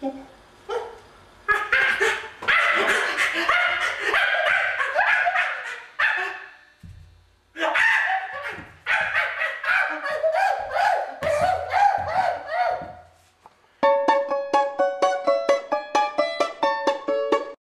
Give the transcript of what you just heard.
切